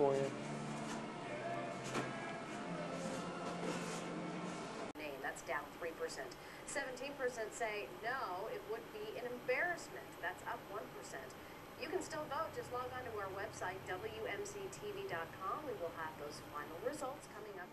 for you. That's down 3%. 17% say no, it would be an embarrassment. That's up 1%. You can still vote. Just log on to our website, WMCTV.com. We will have those final results coming up.